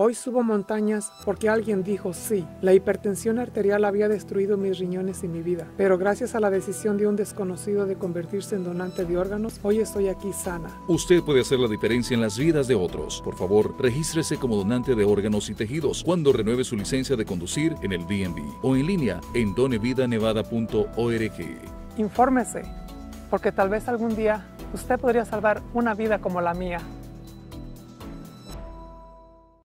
Hoy subo montañas porque alguien dijo sí. La hipertensión arterial había destruido mis riñones y mi vida, pero gracias a la decisión de un desconocido de convertirse en donante de órganos, hoy estoy aquí sana. Usted puede hacer la diferencia en las vidas de otros. Por favor, regístrese como donante de órganos y tejidos cuando renueve su licencia de conducir en el DMV o en línea en donevidanevada.org. Infórmese, porque tal vez algún día usted podría salvar una vida como la mía.